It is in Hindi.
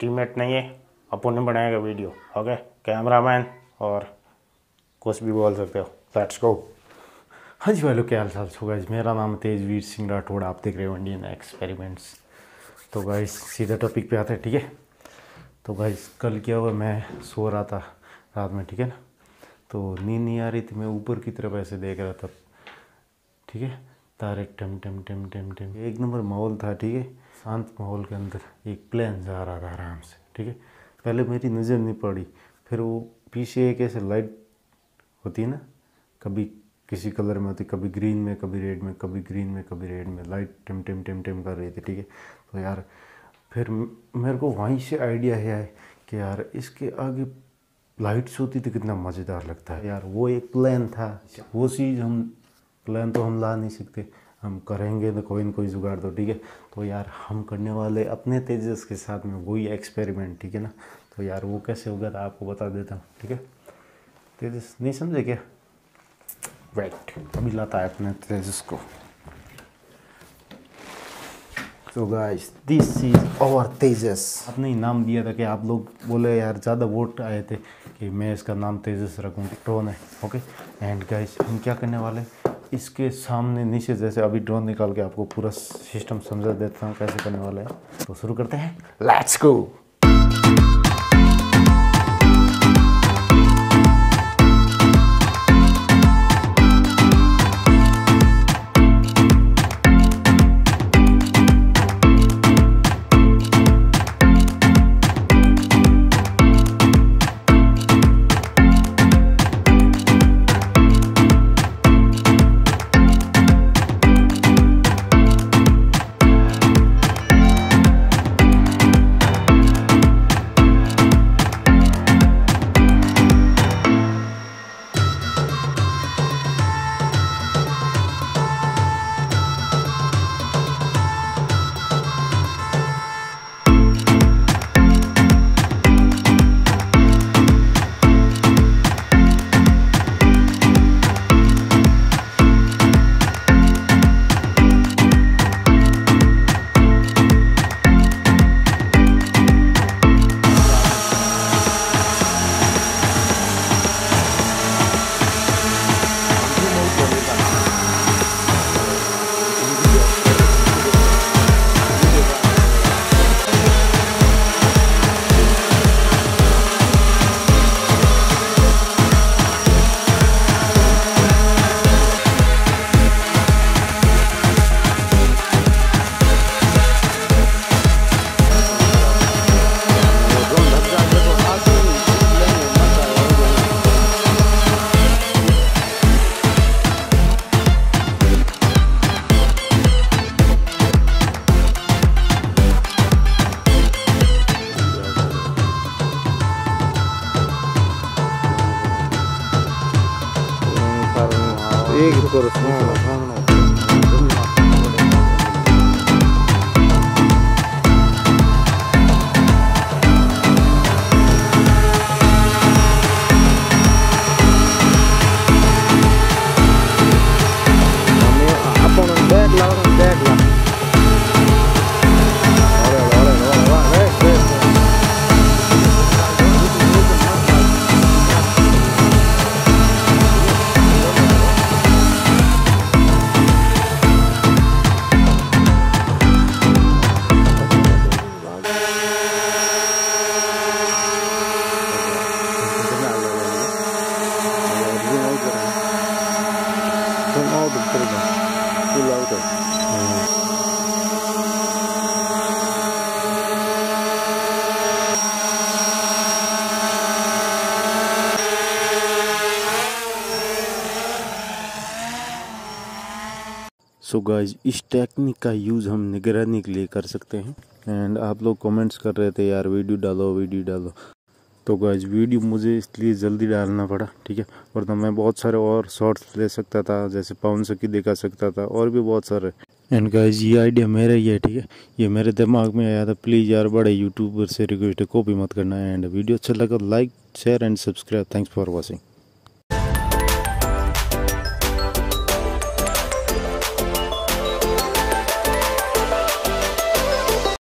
टीममेट नहीं है, अपन ने बनाएगा वीडियो, ओके? कैमरामैन और कुछ भी बोल सकते हो। लेट्स गो हाँ जी भाई, क्या हाल चाल सो गाइज़ मेरा नाम तेजवीर सिंह राठौड़, आप देख रहे हो इंडियन एक्सपेरिमेंट्स तो गाइज़ सीधा टॉपिक पे आते हैं, ठीक है? तो गाइज़ कल क्या हुआ? मैं सो रहा था रात में, ठीक है ना? तो नींद नहीं आ रही थी, मैं ऊपर की तरफ़ ऐसे देख रहा था, ठीक है? तारे टम टम टम टम टम। एक नंबर माहौल था, ठीक है? शांत माहौल के अंदर एक प्लेन जा रहा था आराम से, ठीक है? पहले मेरी नज़र नहीं पड़ी, फिर वो पीछे एक ऐसे लाइट होती है ना, कभी किसी कलर में होती, कभी ग्रीन में, कभी रेड में, कभी ग्रीन में, कभी रेड में, लाइट टिम टिम टिम टिम कर रही थी, ठीक है? तो यार, फिर मेरे को वहीं से आइडिया है कि यार इसके आगे लाइट्स होती तो कितना मज़ेदार लगता है। यार वो एक प्लान था, वो चीज़ हम प्लान तो हम ला नहीं सकते। हम करेंगे तो कोई ना कोई जुगाड़ तो ठीक है? तो यार, हम करने वाले अपने तेजस के साथ में वही एक्सपेरिमेंट ठीक है ना? तो यार, वो कैसे होगा तो आपको बता देता हूँ, ठीक है? तेजस, नहीं समझे क्या? वेट अभी लाता है अपने तेजस को। तो guys this is our Tejas. आपने ही नाम दिया था कि आप लोग बोले, यार, ज़्यादा वोट आए थे कि मैं इसका नाम तेजस रखूँ ड्रोन है? ओके एंड गाइस हम क्या करने वाले इसके सामने नीचे जैसे अभी ड्रोन निकाल के आपको पूरा सिस्टम समझा देता हूँ कैसे करने वाला है। तो शुरू करते हैं। Let's go Kurusnya. So so guys इस टेक्निक का यूज़ हम निगरानी के लिए कर सकते हैं। एंड आप लोग कमेंट्स कर रहे थे, यार वीडियो डालो वीडियो डालो। तो गाइज़ वीडियो मुझे इसलिए जल्दी डालना पड़ा, ठीक है? वरना मैं बहुत सारे और शॉर्ट्स ले सकता था, जैसे पवन सकी दिखा सकता था, और भी बहुत सारे। एंड गाइज़ ये आइडिया मेरा ही है, ठीक है? ये मेरे दिमाग में आया था प्लीज़ यार, बड़े यूट्यूबर से रिक्वेस्ट है कॉपी मत करना। एंड वीडियो अच्छा लगा like share and subscribe thanks for watching